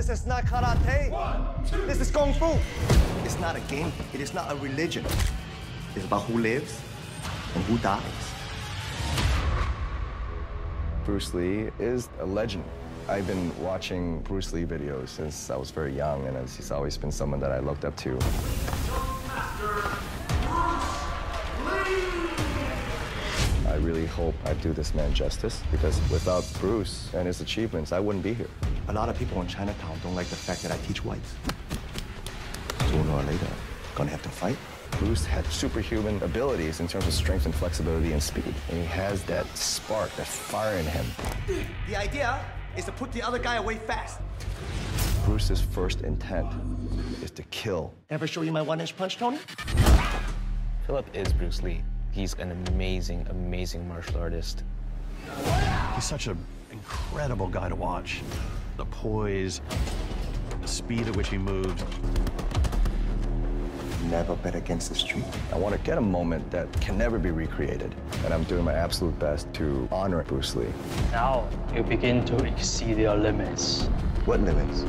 This is not karate. This is kung fu. It's not a game. It is not a religion. It's about who lives and who dies. Bruce Lee is a legend. I've been watching Bruce Lee videos since I was very young, and he's always been someone that I looked up to. I really hope I do this man justice because without Bruce and his achievements, I wouldn't be here. A lot of people in Chinatown don't like the fact that I teach whites. Sooner or later, gonna have to fight. Bruce had superhuman abilities in terms of strength and flexibility and speed. And he has that spark, that fire in him. The idea is to put the other guy away fast. Bruce's first intent is to kill. Ever show you my one-inch punch, Tony? Philip is Bruce Lee. He's an amazing, amazing martial artist. He's such an incredible guy to watch. The poise, the speed at which he moves. Never bet against the street. I want to get a moment that can never be recreated. And I'm doing my absolute best to honor Bruce Lee. Now you begin to exceed your limits. What limits?